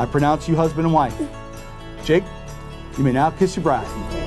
I pronounce you husband and wife. Jake, you may now kiss your bride.